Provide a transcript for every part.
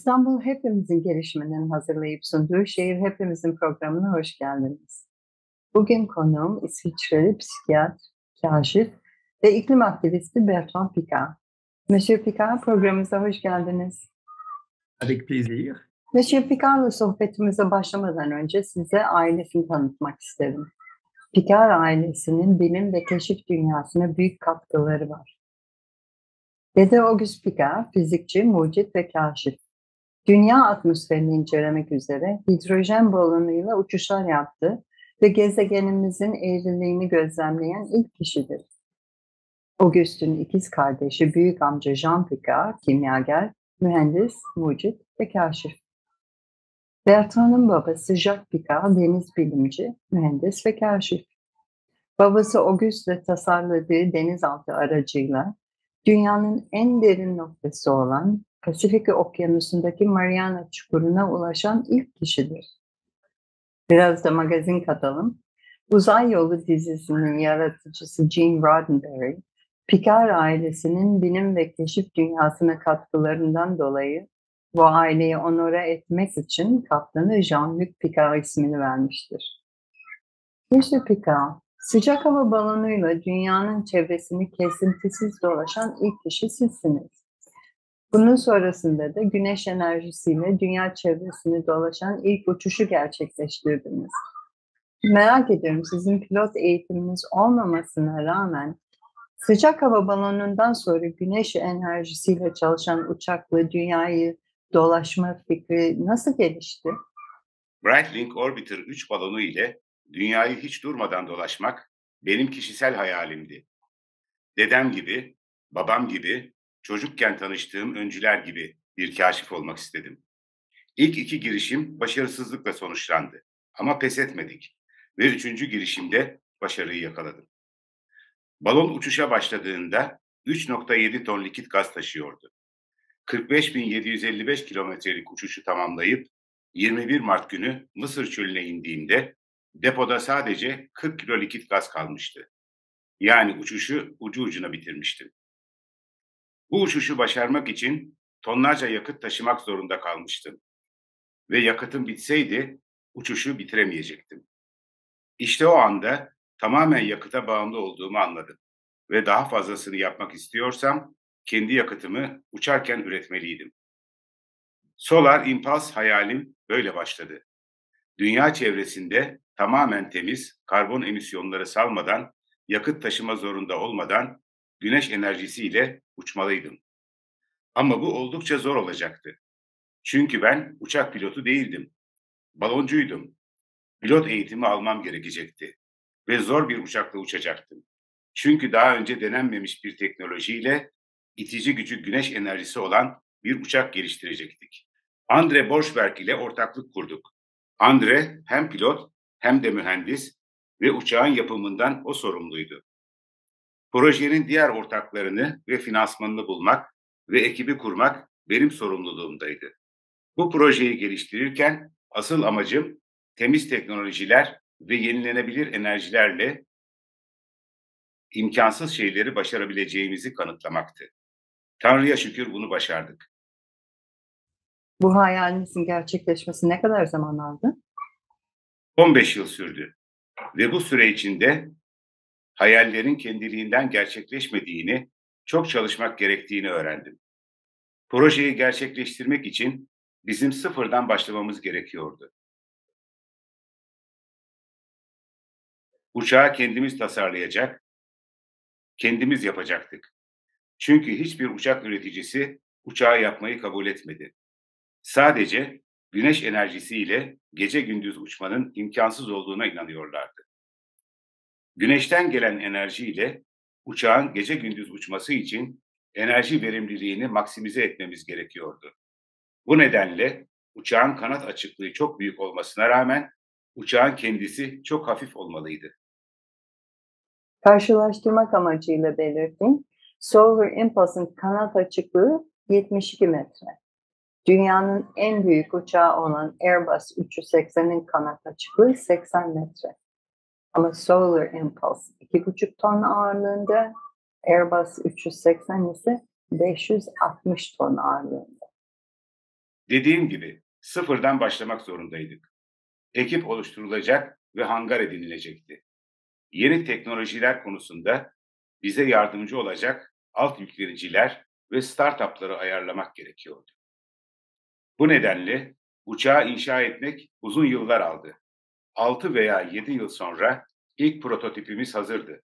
İstanbul Hepimizin gelişiminin hazırlayıp sunduğu Şehir Hepimizin programına hoş geldiniz. Bugün konuğum İsviçreli psikiyatr, kaşif ve iklim aktivisti Bertrand Picard. Monsieur Picard programımıza hoş geldiniz. Avec plaisir. Monsieur Picard'la sohbetimize başlamadan önce size ailesini tanıtmak isterim. Picard ailesinin bilim ve keşif dünyasına büyük katkıları var. Dede Auguste Picard, fizikçi, mucit ve kaşif. Dünya atmosferini incelemek üzere hidrojen balonuyla uçuşlar yaptı ve gezegenimizin eğriliğini gözlemleyen ilk kişidir. Auguste'ün ikiz kardeşi büyük amca Jean Picard, kimyager, mühendis, mucit ve kaşif. Bertrand'ın babası Jacques Picard, deniz bilimci, mühendis ve kaşif. Babası Auguste tasarladığı denizaltı aracıyla dünyanın en derin noktası olan Pasifik Okyanusu'ndaki Mariana Çukuru'na ulaşan ilk kişidir. Biraz da magazin katalım. Uzay Yolu dizisinin yaratıcısı Gene Roddenberry, Picard ailesinin bilim ve keşif dünyasına katkılarından dolayı bu aileyi onore etmek için kaptanı Jean-Luc Picard ismini vermiştir. Monsieur Picard, sıcak hava balonuyla dünyanın çevresini kesintisiz dolaşan ilk kişi sizsiniz. Bunun sonrasında da güneş enerjisiyle dünya çevresini dolaşan ilk uçuşu gerçekleştirdiniz. Merak ediyorum sizin pilot eğitiminiz olmamasına rağmen sıcak hava balonundan sonra güneş enerjisiyle çalışan uçakla dünyayı dolaşma fikri nasıl gelişti? Breitling Orbiter 3 balonu ile dünyayı hiç durmadan dolaşmak benim kişisel hayalimdi. Dedem gibi, babam gibi çocukken tanıştığım öncüler gibi bir kaşif olmak istedim. İlk iki girişim başarısızlıkla sonuçlandı ama pes etmedik ve üçüncü girişimde başarıyı yakaladım. Balon uçuşa başladığında 3.7 ton likit gaz taşıyordu. 45.755 kilometrelik uçuşu tamamlayıp 21 Mart günü Mısır çölüne indiğimde depoda sadece 40 kilo likit gaz kalmıştı. Yani uçuşu ucu ucuna bitirmiştim. Bu uçuşu başarmak için tonlarca yakıt taşımak zorunda kalmıştım. Ve yakıtım bitseydi uçuşu bitiremeyecektim. İşte o anda tamamen yakıta bağımlı olduğumu anladım. Ve daha fazlasını yapmak istiyorsam kendi yakıtımı uçarken üretmeliydim. Solar Impulse hayalim böyle başladı. Dünya çevresinde tamamen temiz, karbon emisyonları salmadan, yakıt taşıma zorunda olmadan güneş enerjisiyle uçmalıydım. Ama bu oldukça zor olacaktı. Çünkü ben uçak pilotu değildim. Baloncuydum. Pilot eğitimi almam gerekecekti. Ve zor bir uçakla uçacaktım. Çünkü daha önce denenmemiş bir teknolojiyle itici gücü güneş enerjisi olan bir uçak geliştirecektik. Andre Borschberg ile ortaklık kurduk. Andre hem pilot hem de mühendis ve uçağın yapımından o sorumluydu. Projenin diğer ortaklarını ve finansmanını bulmak ve ekibi kurmak benim sorumluluğumdaydı. Bu projeyi geliştirirken asıl amacım temiz teknolojiler ve yenilenebilir enerjilerle imkansız şeyleri başarabileceğimizi kanıtlamaktı. Tanrı'ya şükür bunu başardık. Bu hayalinizin gerçekleşmesi ne kadar zaman aldı? 15 yıl sürdü. Ve bu süre içinde hayallerin kendiliğinden gerçekleşmediğini, çok çalışmak gerektiğini öğrendim. Projeyi gerçekleştirmek için bizim sıfırdan başlamamız gerekiyordu. Uçağı kendimiz tasarlayacak, kendimiz yapacaktık. Çünkü hiçbir uçak üreticisi uçağı yapmayı kabul etmedi. Sadece güneş enerjisiyle gece gündüz uçmanın imkansız olduğuna inanıyorlardı. Güneşten gelen enerjiyle uçağın gece gündüz uçması için enerji verimliliğini maksimize etmemiz gerekiyordu. Bu nedenle uçağın kanat açıklığı çok büyük olmasına rağmen uçağın kendisi çok hafif olmalıydı. Karşılaştırmak amacıyla belirttim. Solar Impulse'ın kanat açıklığı 72 metre. Dünyanın en büyük uçağı olan Airbus 380'in kanat açıklığı 80 metre. Ama Solar Impulse 2,5 ton ağırlığında, Airbus 380 ise 560 ton ağırlığında. Dediğim gibi sıfırdan başlamak zorundaydık. Ekip oluşturulacak ve hangar edinilecekti. Yeni teknolojiler konusunda bize yardımcı olacak alt yükleniciler ve startupları ayarlamak gerekiyordu. Bu nedenle uçağı inşa etmek uzun yıllar aldı. 6 veya 7 yıl sonra ilk prototipimiz hazırdı.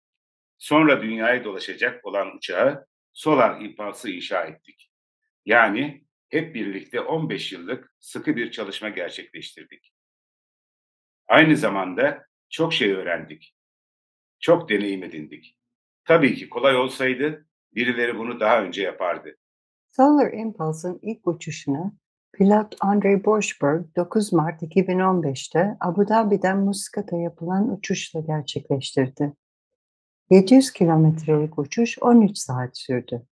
Sonra dünyaya dolaşacak olan uçağı Solar Impulse'ı inşa ettik. Yani hep birlikte 15 yıllık sıkı bir çalışma gerçekleştirdik. Aynı zamanda çok şey öğrendik. Çok deneyim edindik. Tabii ki kolay olsaydı birileri bunu daha önce yapardı. Solar Impulse'ın ilk uçuşunu pilot Andrei Borschberg 9 Mart 2015'te Abu Dhabi'den Muscat'a yapılan uçuşla gerçekleştirdi. 700 kilometrelik uçuş 13 saat sürdü.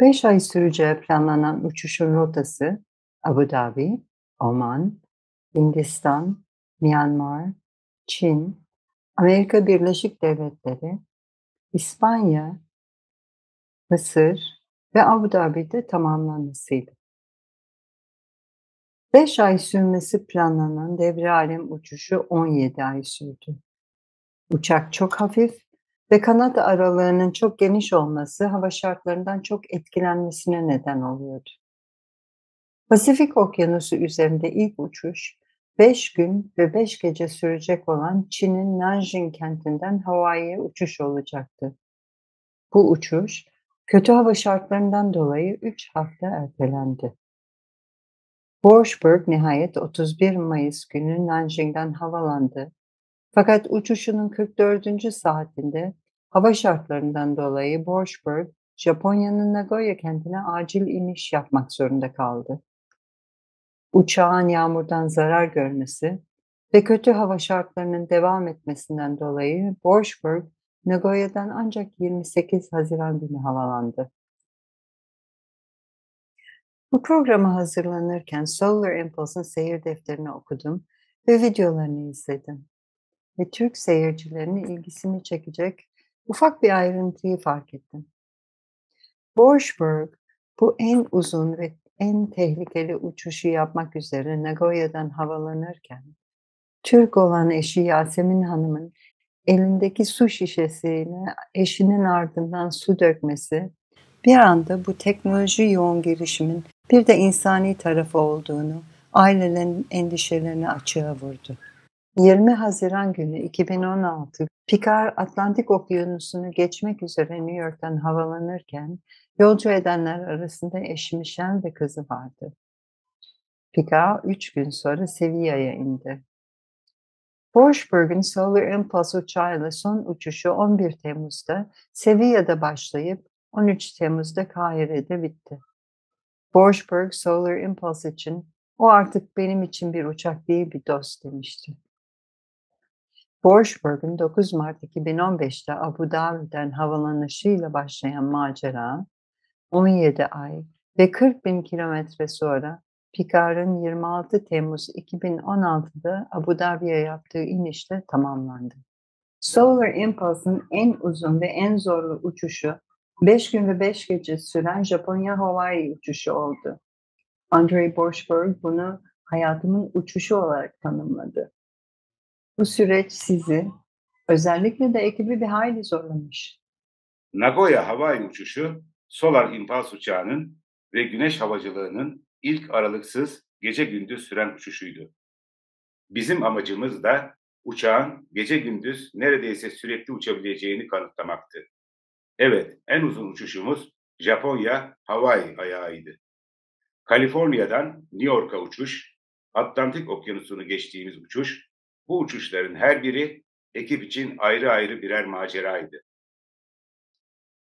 5 ay süreceği planlanan uçuşun rotası Abu Dhabi, Oman, Hindistan, Myanmar, Çin, Amerika Birleşik Devletleri, İspanya, Mısır ve Abu Dhabi'de tamamlanmasıydı. 5 ay sürmesi planlanan devre alem uçuşu 17 ay sürdü. Uçak çok hafif ve kanat aralığının çok geniş olması hava şartlarından çok etkilenmesine neden oluyordu. Pasifik Okyanusu üzerinde ilk uçuş 5 gün ve 5 gece sürecek olan Çin'in Nanjing kentinden Hawaii'ye uçuş olacaktı. Bu uçuş kötü hava şartlarından dolayı 3 hafta ertelendi. Borschberg nihayet 31 Mayıs günü Nanjing'den havalandı. Fakat uçuşunun 44. saatinde hava şartlarından dolayı Borschberg, Japonya'nın Nagoya kentine acil iniş yapmak zorunda kaldı. Uçağın yağmurdan zarar görmesi ve kötü hava şartlarının devam etmesinden dolayı Borschberg, Nagoya'dan ancak 28 Haziran günü havalandı. Bu programa hazırlanırken Solar Impulse'ın seyir defterini okudum ve videolarını izledim. Ve Türk seyircilerinin ilgisini çekecek ufak bir ayrıntıyı fark ettim. Borschberg bu en uzun ve en tehlikeli uçuşu yapmak üzere Nagoya'dan havalanırken Türk olan eşi Yasemin Hanım'ın elindeki su şişesiyle eşinin ardından su dökmesi bir anda bu teknoloji yoğun girişimin bir de insani tarafı olduğunu ailelerin endişelerini açığa vurdu. 20 Haziran günü 2016 Picard Atlantik Okyanusu'nu geçmek üzere New York'tan havalanırken yolcu edenler arasında eşi Michelle ve kızı vardı. Picard üç gün sonra Sevilla'ya indi. Borschberg'in Solar Impulse uçağıyla son uçuşu 11 Temmuz'da Sevilla'da başlayıp 13 Temmuz'da Kahire'de bitti. Borschberg Solar Impulse için o artık benim için bir uçak değil bir dost demişti. Borschberg'in 9 Mart 2015'te Abu Dhabi'den havalanışıyla başlayan macera 17 ay ve 40 bin kilometre sonra Picard'ın 26 Temmuz 2016'da Abu Dhabi'ye yaptığı inişle tamamlandı. Solar Impulse'ın en uzun ve en zorlu uçuşu 5 gün ve 5 gece süren Japonya-Hawaii uçuşu oldu. Andrei Borschberg bunu hayatımın uçuşu olarak tanımladı. Bu süreç sizi, özellikle de ekibi bir hayli zorlamış. Nagoya Hawaii uçuşu Solar Impulse uçağının ve güneş havacılığının ilk aralıksız gece gündüz süren uçuşuydu. Bizim amacımız da uçağın gece gündüz neredeyse sürekli uçabileceğini kanıtlamaktı. Evet, en uzun uçuşumuz Japonya Hawaii ayağıydı. Kaliforniya'dan New York'a uçuş, Atlantik Okyanusu'nu geçtiğimiz uçuş, bu uçuşların her biri ekip için ayrı ayrı birer maceraydı.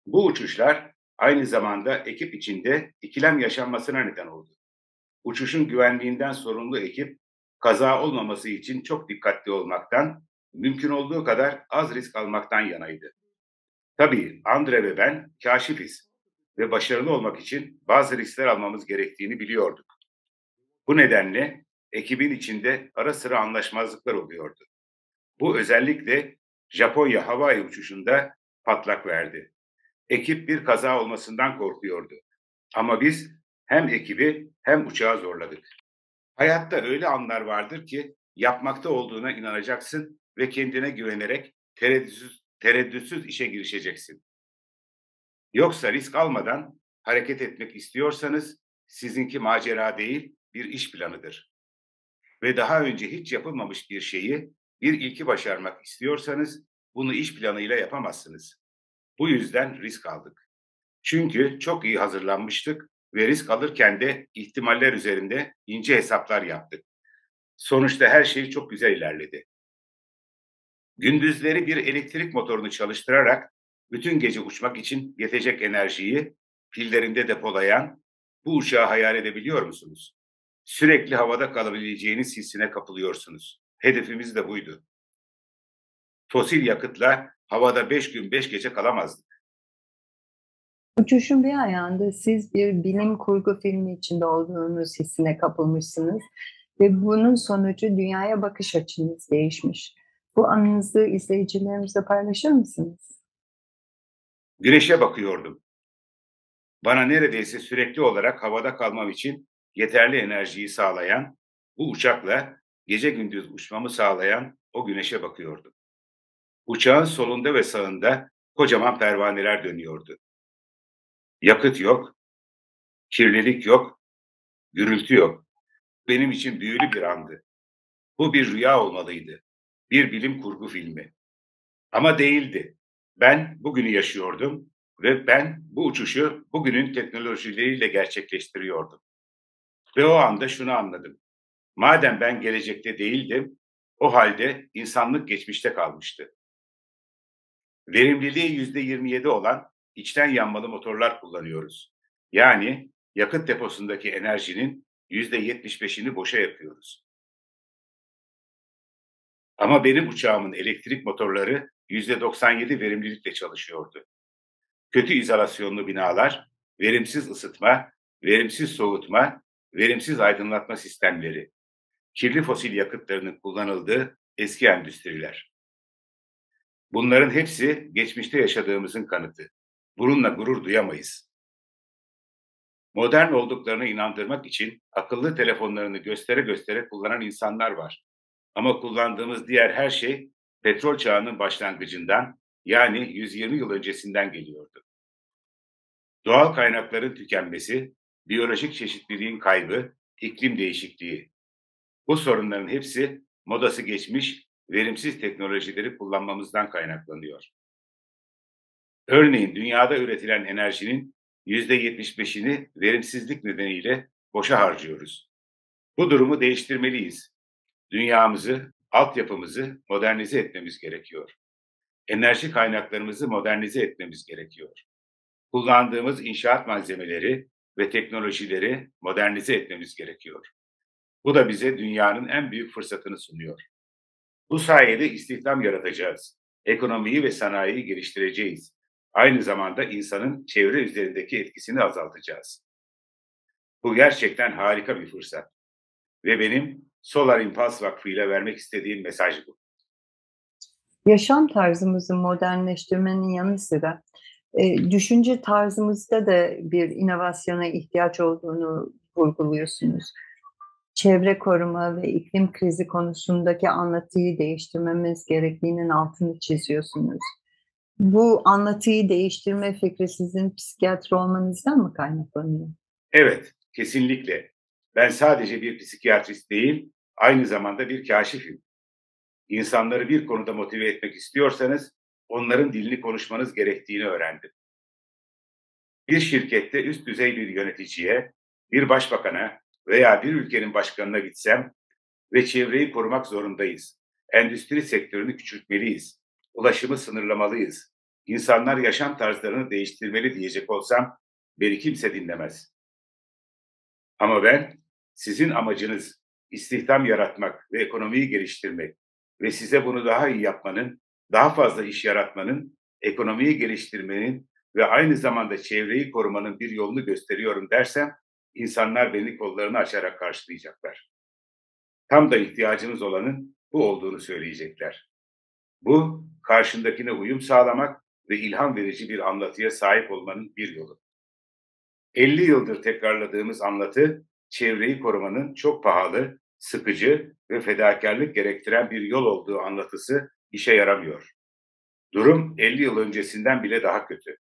Bu uçuşlar aynı zamanda ekip içinde ikilem yaşanmasına neden oldu. Uçuşun güvenliğinden sorumlu ekip kaza olmaması için çok dikkatli olmaktan, mümkün olduğu kadar az risk almaktan yanaydı. Tabii Andre ve ben kaşifiz ve başarılı olmak için bazı riskler almamız gerektiğini biliyorduk. Bu nedenle ekibin içinde ara sıra anlaşmazlıklar oluyordu. Bu özellikle Japonya havai uçuşunda patlak verdi. Ekip bir kaza olmasından korkuyordu. Ama biz hem ekibi hem uçağı zorladık. Hayatta öyle anlar vardır ki yapmakta olduğuna inanacaksın ve kendine güvenerek tereddütsüz, tereddütsüz işe girişeceksin. Yoksa risk almadan hareket etmek istiyorsanız sizinki macera değil bir iş planıdır. Ve daha önce hiç yapılmamış bir şeyi bir ilki başarmak istiyorsanız bunu iş planıyla yapamazsınız. Bu yüzden risk aldık. Çünkü çok iyi hazırlanmıştık ve risk alırken de ihtimaller üzerinde ince hesaplar yaptık. Sonuçta her şey çok güzel ilerledi. Gündüzleri bir elektrik motorunu çalıştırarak bütün gece uçmak için yetecek enerjiyi pillerinde depolayan bu uçağı hayal edebiliyor musunuz? Sürekli havada kalabileceğiniz hissine kapılıyorsunuz. Hedefimiz de buydu. Fosil yakıtla havada beş gün beş gece kalamazdık. Uçuşun bir ayağında siz bir bilim kurgu filmi içinde olduğunuz hissine kapılmışsınız ve bunun sonucu dünyaya bakış açınız değişmiş. Bu anınızı izleyicilerimizle paylaşır mısınız? Güneşe bakıyordum. Bana neredeyse sürekli olarak havada kalmam için yeterli enerjiyi sağlayan, bu uçakla gece gündüz uçmamı sağlayan o güneşe bakıyordum. Uçağın solunda ve sağında kocaman pervaneler dönüyordu. Yakıt yok, kirlilik yok, gürültü yok. Benim için büyülü bir andı. Bu bir rüya olmalıydı. Bir bilim kurgu filmi. Ama değildi. Ben bugünü yaşıyordum ve ben bu uçuşu bugünün teknolojileriyle gerçekleştiriyordum. Ve o anda şunu anladım. Madem ben gelecekte değildim, o halde insanlık geçmişte kalmıştı. Verimliliği yüzde 27 olan içten yanmalı motorlar kullanıyoruz. Yani yakıt deposundaki enerjinin yüzde 75'ini boşa yapıyoruz. Ama benim uçağımın elektrik motorları yüzde 97 verimlilikle çalışıyordu. Kötü izolasyonlu binalar, verimsiz ısıtma, verimsiz soğutma, verimsiz aydınlatma sistemleri, kirli fosil yakıtlarının kullanıldığı eski endüstriler. Bunların hepsi geçmişte yaşadığımızın kanıtı. Bununla gurur duyamayız. Modern olduklarına inandırmak için akıllı telefonlarını göstere göstere kullanan insanlar var. Ama kullandığımız diğer her şey petrol çağının başlangıcından yani 120 yıl öncesinden geliyordu. Doğal kaynakların tükenmesi, biyolojik çeşitliliğin kaybı, iklim değişikliği. Bu sorunların hepsi modası geçmiş, verimsiz teknolojileri kullanmamızdan kaynaklanıyor. Örneğin dünyada üretilen enerjinin %75'ini verimsizlik nedeniyle boşa harcıyoruz. Bu durumu değiştirmeliyiz. Dünyamızı, altyapımızı modernize etmemiz gerekiyor. Enerji kaynaklarımızı modernize etmemiz gerekiyor. Kullandığımız inşaat malzemeleri ve teknolojileri modernize etmemiz gerekiyor. Bu da bize dünyanın en büyük fırsatını sunuyor. Bu sayede istihdam yaratacağız. Ekonomiyi ve sanayiyi geliştireceğiz. Aynı zamanda insanın çevre üzerindeki etkisini azaltacağız. Bu gerçekten harika bir fırsat. Ve benim Solar Impulse Vakfı ile vermek istediğim mesaj bu. Yaşam tarzımızı modernleştirmenin yanı sıra e, düşünce tarzımızda da bir inovasyona ihtiyaç olduğunu vurguluyorsunuz. Çevre koruma ve iklim krizi konusundaki anlatıyı değiştirmemiz gerektiğinin altını çiziyorsunuz. Bu anlatıyı değiştirme fikri sizin psikiyatri olmanızdan mı kaynaklanıyor? Evet, kesinlikle. Ben sadece bir psikiyatrist değil, aynı zamanda bir kaşifim. İnsanları bir konuda motive etmek istiyorsanız onların dilini konuşmanız gerektiğini öğrendim. Bir şirkette üst düzey bir yöneticiye, bir başbakana veya bir ülkenin başkanına gitsem ve çevreyi korumak zorundayız. Endüstri sektörünü küçültmeliyiz. Ulaşımı sınırlamalıyız. İnsanlar yaşam tarzlarını değiştirmeli diyecek olsam beni kimse dinlemez. Ama ben sizin amacınız istihdam yaratmak ve ekonomiyi geliştirmek ve size bunu daha iyi yapmanın, daha fazla iş yaratmanın, ekonomiyi geliştirmenin ve aynı zamanda çevreyi korumanın bir yolunu gösteriyorum dersem insanlar beni kollarını açarak karşılayacaklar. Tam da ihtiyacımız olanın bu olduğunu söyleyecekler. Bu karşındakine uyum sağlamak ve ilham verici bir anlatıya sahip olmanın bir yolu. 50 yıldır tekrarladığımız anlatı, çevreyi korumanın çok pahalı, sıkıcı ve fedakarlık gerektiren bir yol olduğu anlatısı işe yaramıyor. Durum 50 yıl öncesinden bile daha kötü.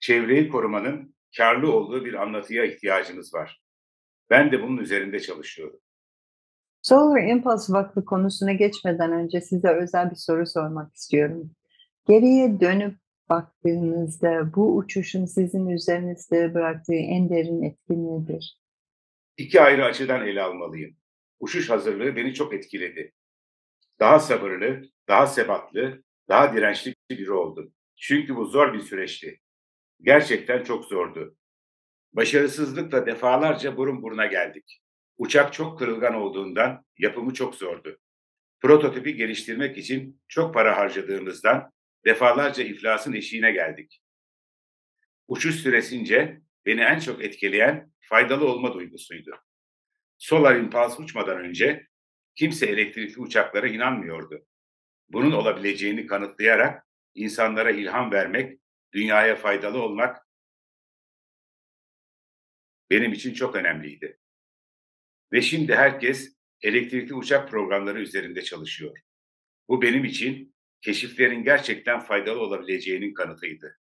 Çevreyi korumanın karlı olduğu bir anlatıya ihtiyacımız var. Ben de bunun üzerinde çalışıyorum. Solar Impulse Vakfı konusuna geçmeden önce size özel bir soru sormak istiyorum. Geriye dönüp baktığınızda bu uçuşun sizin üzerinizde bıraktığı en derin etki nedir? İki ayrı açıdan ele almalıyım. Uçuş hazırlığı beni çok etkiledi. Daha sabırlı, daha sebatlı, daha dirençli biri oldum. Çünkü bu zor bir süreçti. Gerçekten çok zordu. Başarısızlıkla defalarca burun buruna geldik. Uçak çok kırılgan olduğundan yapımı çok zordu. Prototipi geliştirmek için çok para harcadığımızdan defalarca iflasın eşiğine geldik. Uçuş süresince beni en çok etkileyen faydalı olma duygusuydu. Solar Impulse uçmadan önce kimse elektrikli uçaklara inanmıyordu. Bunun olabileceğini kanıtlayarak insanlara ilham vermek, dünyaya faydalı olmak benim için çok önemliydi. Ve şimdi herkes elektrikli uçak programları üzerinde çalışıyor. Bu benim için keşiflerin gerçekten faydalı olabileceğinin kanıtıydı.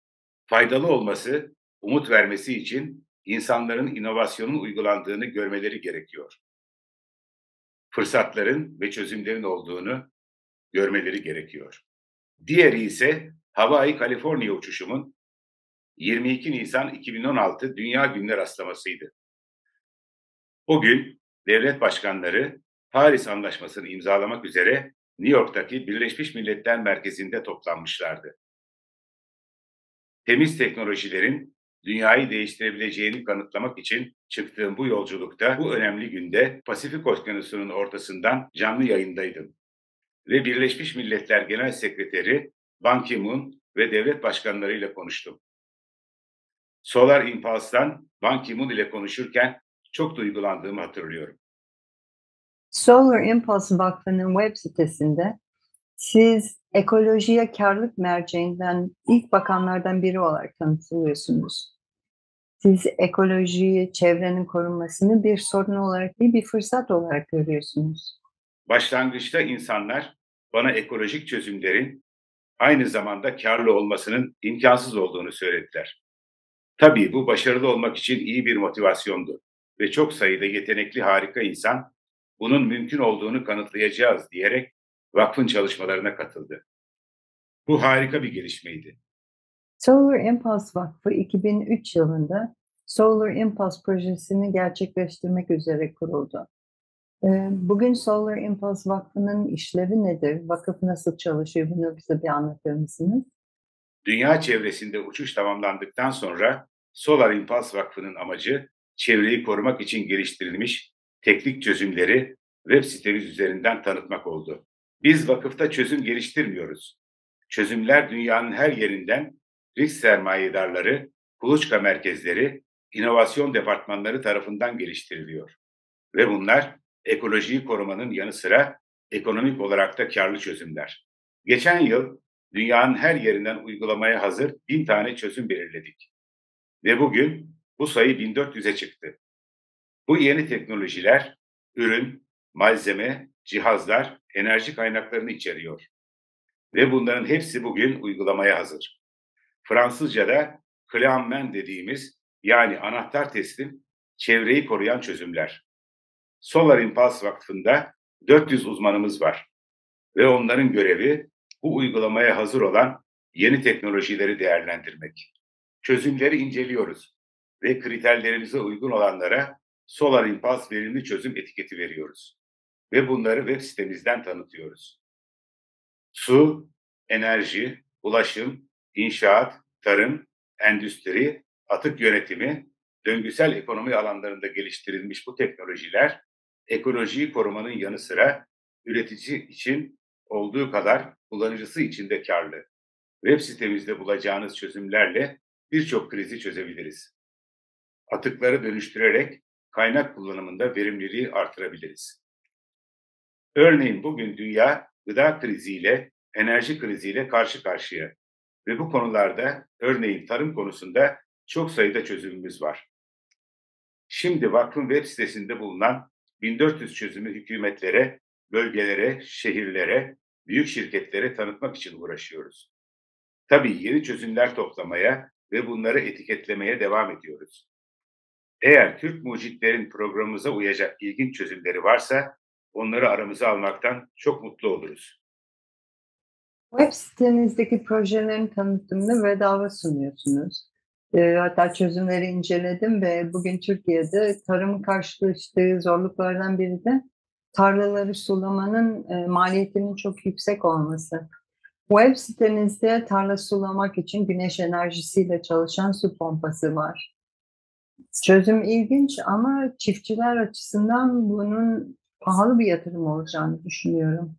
Faydalı olması, umut vermesi için insanların inovasyonun uygulandığını görmeleri gerekiyor. Fırsatların ve çözümlerin olduğunu görmeleri gerekiyor. Diğeri ise Hawaii Kaliforniya uçuşumun 22 Nisan 2016 Dünya Günü'ne rastlamasıydı. O gün devlet başkanları Paris Anlaşması'nı imzalamak üzere New York'taki Birleşmiş Milletler Merkezi'nde toplanmışlardı. Temiz teknolojilerin dünyayı değiştirebileceğini kanıtlamak için çıktığım bu yolculukta bu önemli günde Pasifik Okyanusu'nun ortasından canlı yayındaydım. Ve Birleşmiş Milletler Genel Sekreteri Ban Ki-moon ve devlet başkanlarıyla konuştum. Solar Impulse'dan Ban Ki-moon ile konuşurken çok duygulandığımı hatırlıyorum. Solar Impulse Vakfı'nın web sitesinde siz ekolojiye karlık merceğinden ilk bakanlardan biri olarak tanıtılıyorsunuz. Siz ekolojiyi, çevrenin korunmasını bir sorun olarak değil bir fırsat olarak görüyorsunuz. Başlangıçta insanlar bana ekolojik çözümlerin aynı zamanda karlı olmasının imkansız olduğunu söylediler. Tabii bu başarılı olmak için iyi bir motivasyondu ve çok sayıda yetenekli harika insan bunun mümkün olduğunu kanıtlayacağız diyerek vakfın çalışmalarına katıldı. Bu harika bir gelişmeydi. Solar Impulse Vakfı 2003 yılında Solar Impulse projesini gerçekleştirmek üzere kuruldu. Ee, bugün Solar Impulse Vakfı'nın işlevi nedir? Vakıf nasıl çalışıyor? Bunu bize bir anlatır mısınız? Dünya çevresinde uçuş tamamlandıktan sonra Solar Impulse Vakfı'nın amacı çevreyi korumak için geliştirilmiş teknik çözümleri web sitemiz üzerinden tanıtmak oldu. Biz vakıfta çözüm geliştirmiyoruz. Çözümler dünyanın her yerinden risk sermayedarları, kuluçka merkezleri, inovasyon departmanları tarafından geliştiriliyor. Ve bunlar ekolojiyi korumanın yanı sıra ekonomik olarak da karlı çözümler. Geçen yıl dünyanın her yerinden uygulamaya hazır bin tane çözüm belirledik. Ve bugün bu sayı 1400'e çıktı. Bu yeni teknolojiler ürün, malzeme, cihazlar, enerji kaynaklarını içeriyor. Ve bunların hepsi bugün uygulamaya hazır. Fransızca'da clammen dediğimiz yani anahtar teslim çevreyi koruyan çözümler. Solar Impulse Vakfı'nda 400 uzmanımız var. Ve onların görevi bu uygulamaya hazır olan yeni teknolojileri değerlendirmek. Çözümleri inceliyoruz ve kriterlerimize uygun olanlara Solar Impulse verimli çözüm etiketi veriyoruz. Ve bunları web sitemizden tanıtıyoruz. Su, enerji, ulaşım, inşaat, tarım, endüstri, atık yönetimi, döngüsel ekonomi alanlarında geliştirilmiş bu teknolojiler ekolojiyi korumanın yanı sıra üretici için olduğu kadar kullanıcısı için de karlı. Web sitemizde bulacağınız çözümlerle birçok krizi çözebiliriz. Atıkları dönüştürerek kaynak kullanımında verimliliği artırabiliriz. Örneğin bugün dünya gıda kriziyle, enerji kriziyle karşı karşıya ve bu konularda örneğin tarım konusunda çok sayıda çözümümüz var. Şimdi vakfın web sitesinde bulunan 1400 çözümü hükümetlere, bölgelere, şehirlere, büyük şirketlere tanıtmak için uğraşıyoruz. Tabii yeni çözümler toplamaya ve bunları etiketlemeye devam ediyoruz. Eğer Türk mucitlerin programımıza uyacak ilginç çözümleri varsa onları aramıza almaktan çok mutlu oluruz. Web sitenizdeki projelerin tanıtımını bedava sunuyorsunuz. E, hatta çözümleri inceledim ve bugün Türkiye'de tarımın karşılaştığı zorluklardan biri de tarlaları sulamanın e, maliyetinin çok yüksek olması. Web sitenizde tarla sulamak için güneş enerjisiyle çalışan su pompası var. Çözüm ilginç ama çiftçiler açısından bunun pahalı bir yatırım olacağını düşünüyorum.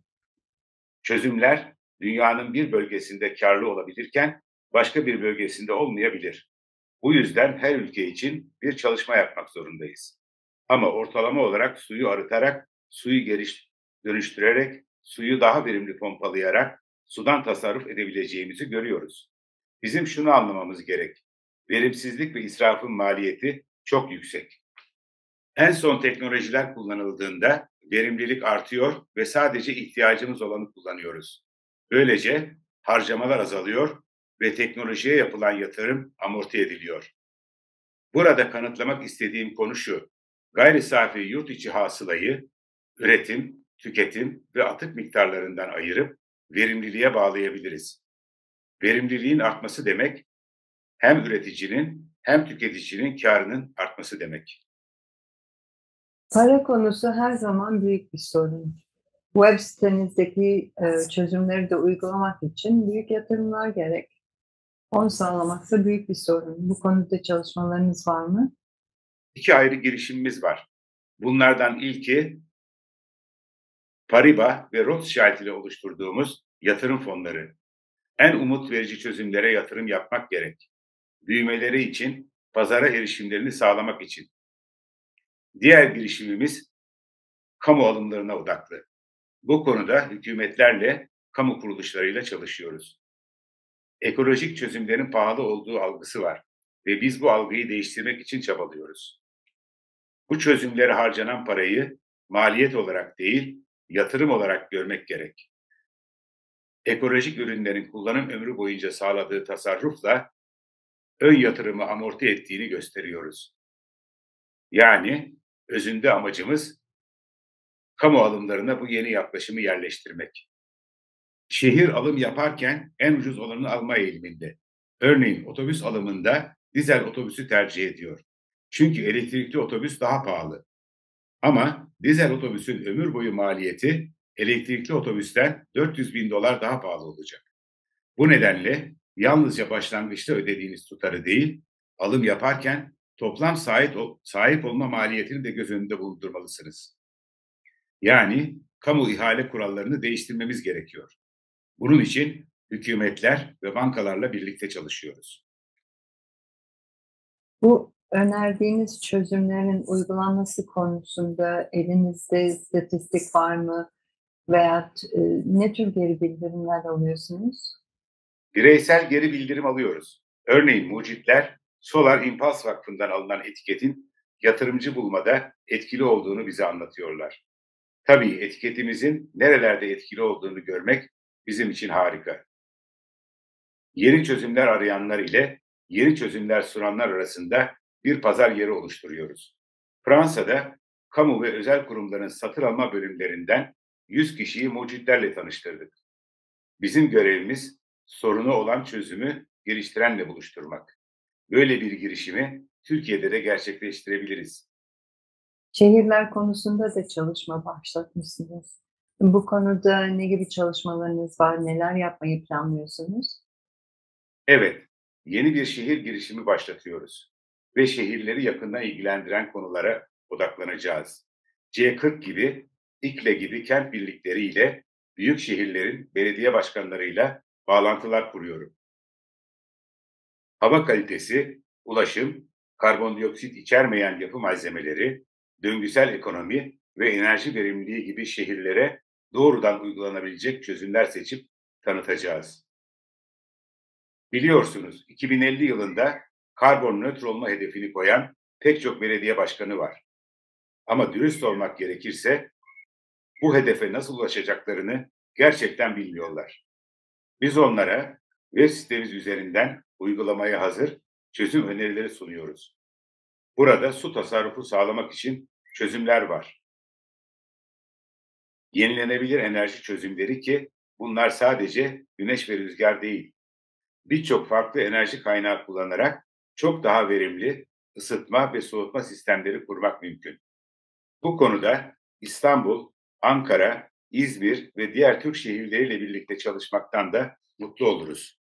Çözümler dünyanın bir bölgesinde karlı olabilirken başka bir bölgesinde olmayabilir. Bu yüzden her ülke için bir çalışma yapmak zorundayız. Ama ortalama olarak suyu arıtarak, suyu geriş, dönüştürerek, suyu daha verimli pompalayarak sudan tasarruf edebileceğimizi görüyoruz. Bizim şunu anlamamız gerek. Verimsizlik ve israfın maliyeti çok yüksek. En son teknolojiler kullanıldığında verimlilik artıyor ve sadece ihtiyacımız olanı kullanıyoruz. Böylece harcamalar azalıyor ve teknolojiye yapılan yatırım amorti ediliyor. Burada kanıtlamak istediğim konu şu. Gayri safi yurt içi hasılayı üretim, tüketim ve atık miktarlarından ayırıp verimliliğe bağlayabiliriz. Verimliliğin artması demek hem üreticinin hem tüketicinin karının artması demek. Para konusu her zaman büyük bir sorun. Web sitenizdeki e, çözümleri de uygulamak için büyük yatırımlar gerek. Onu sağlamaksa büyük bir sorun. Bu konuda çalışmalarınız var mı? İki ayrı girişimimiz var. Bunlardan ilki Pariba ve Rothschild ile oluşturduğumuz yatırım fonları. En umut verici çözümlere yatırım yapmak gerek. Büyümeleri için, pazara erişimlerini sağlamak için. Diğer girişimimiz kamu alımlarına odaklı. Bu konuda hükümetlerle, kamu kuruluşlarıyla çalışıyoruz. Ekolojik çözümlerin pahalı olduğu algısı var ve biz bu algıyı değiştirmek için çabalıyoruz. Bu çözümlere harcanan parayı maliyet olarak değil, yatırım olarak görmek gerek. Ekolojik ürünlerin kullanım ömrü boyunca sağladığı tasarrufla ön yatırımı amorti ettiğini gösteriyoruz. Yani özünde amacımız kamu alımlarına bu yeni yaklaşımı yerleştirmek. Şehir alım yaparken en ucuz olanı alma eğiliminde. Örneğin otobüs alımında dizel otobüsü tercih ediyor. Çünkü elektrikli otobüs daha pahalı. Ama dizel otobüsün ömür boyu maliyeti elektrikli otobüsten 400 bin dolar daha pahalı olacak. Bu nedenle yalnızca başlangıçta ödediğiniz tutarı değil, alım yaparken toplam sahip, sahip olma maliyetini de göz önünde bulundurmalısınız. Yani kamu ihale kurallarını değiştirmemiz gerekiyor. Bunun için hükümetler ve bankalarla birlikte çalışıyoruz. Bu önerdiğiniz çözümlerin uygulanması konusunda elinizde istatistik var mı? Veya e, ne tür geri bildirimler alıyorsunuz? Bireysel geri bildirim alıyoruz. Örneğin mucitler Solar Impulse Vakfı'ndan alınan etiketin yatırımcı bulmada etkili olduğunu bize anlatıyorlar. Tabii etiketimizin nerelerde etkili olduğunu görmek bizim için harika. Yeni çözümler arayanlar ile yeni çözümler sunanlar arasında bir pazar yeri oluşturuyoruz. Fransa'da kamu ve özel kurumların satın alma bölümlerinden 100 kişiyi mucitlerle tanıştırdık. Bizim görevimiz sorunu olan çözümü geliştirenle buluşturmak. Böyle bir girişimi Türkiye'de de gerçekleştirebiliriz. Şehirler konusunda da çalışma başlatmışsınız. Bu konuda ne gibi çalışmalarınız var, neler yapmayı planlıyorsunuz? Evet, yeni bir şehir girişimi başlatıyoruz ve şehirleri yakından ilgilendiren konulara odaklanacağız. C40 gibi, İKLE gibi kent birlikleriyle, büyük şehirlerin belediye başkanlarıyla bağlantılar kuruyorum. Hava kalitesi, ulaşım, karbondioksit içermeyen yapı malzemeleri, döngüsel ekonomi ve enerji verimliliği gibi şehirlere doğrudan uygulanabilecek çözümler seçip tanıtacağız. Biliyorsunuz 2050 yılında karbon nötr olma hedefini koyan pek çok belediye başkanı var. Ama dürüst olmak gerekirse bu hedefe nasıl ulaşacaklarını gerçekten bilmiyorlar. Biz onlara web sitemiz üzerinden uygulamaya hazır çözüm önerileri sunuyoruz. Burada su tasarrufu sağlamak için çözümler var. Yenilenebilir enerji çözümleri ki bunlar sadece güneş ve rüzgar değil. Birçok farklı enerji kaynağı kullanarak çok daha verimli ısıtma ve soğutma sistemleri kurmak mümkün. Bu konuda İstanbul, Ankara, İzmir ve diğer Türk şehirleriyle birlikte çalışmaktan da mutlu oluruz.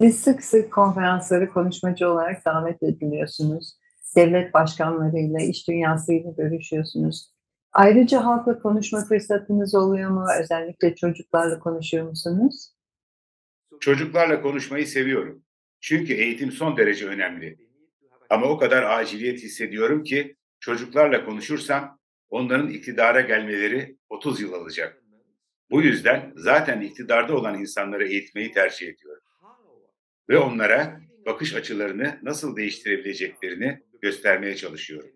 Siz sık sık konferansları konuşmacı olarak davet ediliyorsunuz. Devlet başkanlarıyla, iş dünyasıyla görüşüyorsunuz. Ayrıca halkla konuşma fırsatınız oluyor mu? Özellikle çocuklarla konuşuyor musunuz? Çocuklarla konuşmayı seviyorum. Çünkü eğitim son derece önemli. Ama o kadar aciliyet hissediyorum ki çocuklarla konuşursam onların iktidara gelmeleri 30 yıl alacak. Bu yüzden zaten iktidarda olan insanları eğitmeyi tercih ediyorum. Ve onlara bakış açılarını nasıl değiştirebileceklerini göstermeye çalışıyorum.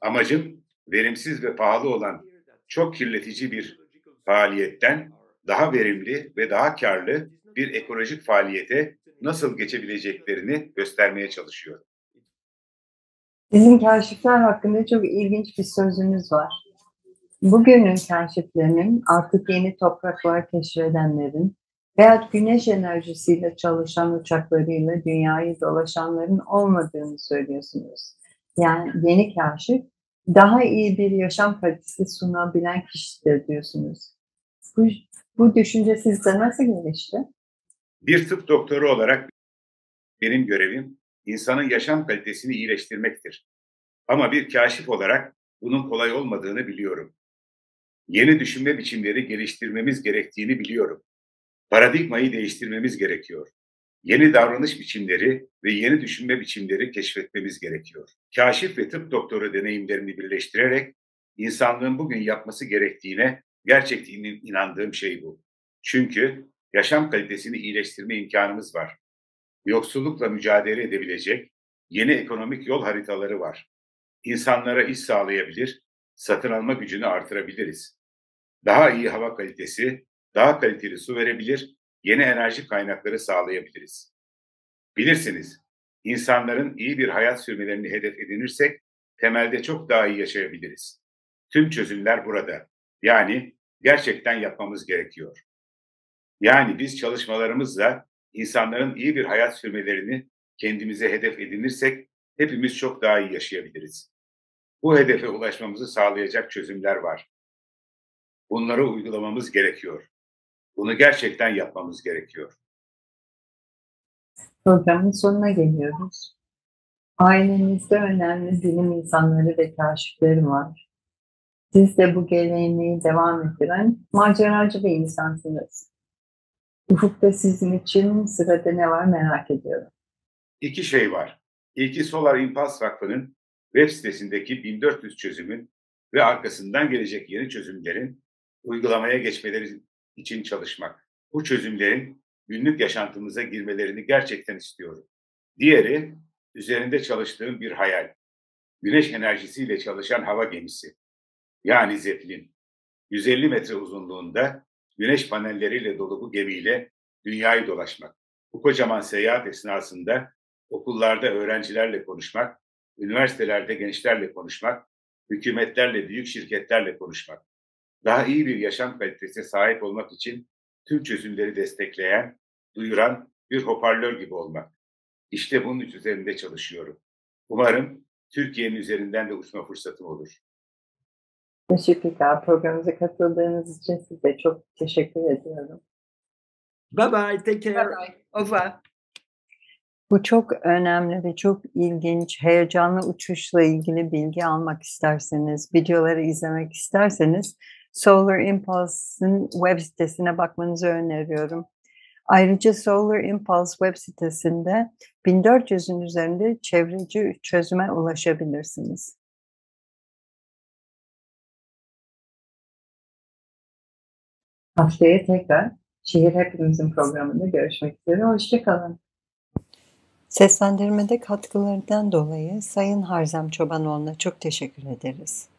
Amacım verimsiz ve pahalı olan çok kirletici bir faaliyetten daha verimli ve daha karlı bir ekolojik faaliyete nasıl geçebileceklerini göstermeye çalışıyorum. Sizin keşifler hakkında çok ilginç bir sözünüz var. Bugünün keşiflerinin artık yeni topraklar keşfedenlerin veya güneş enerjisiyle çalışan uçaklarıyla dünyayı dolaşanların olmadığını söylüyorsunuz. Yani yeni kaşif daha iyi bir yaşam kalitesi sunabilen kişidir diyorsunuz. Bu, bu düşünce sizde nasıl gelişti? Bir tıp doktoru olarak benim görevim insanın yaşam kalitesini iyileştirmektir. Ama bir kaşif olarak bunun kolay olmadığını biliyorum. Yeni düşünme biçimleri geliştirmemiz gerektiğini biliyorum. Paradigmayı değiştirmemiz gerekiyor. Yeni davranış biçimleri ve yeni düşünme biçimleri keşfetmemiz gerekiyor. Kaşif ve tıp doktoru deneyimlerini birleştirerek insanlığın bugün yapması gerektiğine gerçekten inandığım şey bu. Çünkü yaşam kalitesini iyileştirme imkanımız var. Yoksullukla mücadele edebilecek yeni ekonomik yol haritaları var. İnsanlara iş sağlayabilir, satın alma gücünü artırabiliriz. Daha iyi hava kalitesi, daha kaliteli su verebilir, yeni enerji kaynakları sağlayabiliriz. Bilirsiniz, insanların iyi bir hayat sürmelerini hedef edinirsek temelde çok daha iyi yaşayabiliriz. Tüm çözümler burada. Yani gerçekten yapmamız gerekiyor. Yani biz çalışmalarımızla insanların iyi bir hayat sürmelerini kendimize hedef edinirsek hepimiz çok daha iyi yaşayabiliriz. Bu hedefe ulaşmamızı sağlayacak çözümler var. Bunları uygulamamız gerekiyor. Bunu gerçekten yapmamız gerekiyor. Programın sonuna geliyoruz. Ailenizde önemli bilim insanları ve kaşifleri var. Siz de bu geleneği devam ettiren maceracı bir insansınız. Ufukta sizin için sırada ne var merak ediyorum. İki şey var. İlki Solar Impulse Vakfı'nın web sitesindeki 1400 çözümün ve arkasından gelecek yeni çözümlerin uygulamaya geçmeleri için çalışmak. Bu çözümlerin günlük yaşantımıza girmelerini gerçekten istiyorum. Diğeri, üzerinde çalıştığım bir hayal. Güneş enerjisiyle çalışan hava gemisi. Yani Zeppelin. 150 metre uzunluğunda güneş panelleriyle dolu bu gemiyle dünyayı dolaşmak. Bu kocaman seyahat esnasında okullarda öğrencilerle konuşmak, üniversitelerde gençlerle konuşmak, hükümetlerle, büyük şirketlerle konuşmak. Daha iyi bir yaşam kalitesine sahip olmak için tüm çözümleri destekleyen, duyuran bir hoparlör gibi olmak. İşte bunun üzerinde çalışıyorum. Umarım Türkiye'nin üzerinden de uçma fırsatım olur. Teşekkürler. Programımıza katıldığınız için size çok teşekkür ediyorum. Bye bye. Take care. Bye bye. Au revoir. Bu çok önemli ve çok ilginç, heyecanlı uçuşla ilgili bilgi almak isterseniz, videoları izlemek isterseniz Solar Impulse'ın web sitesine bakmanızı öneriyorum. Ayrıca Solar Impulse web sitesinde 1400'ün üzerinde çevreci çözüme ulaşabilirsiniz. Haftaya tekrar Şehir Hepimizin programında görüşmek üzere. Hoşçakalın. Seslendirmede katkılarından dolayı Sayın Harzem Çobanoğlu'na çok teşekkür ederiz.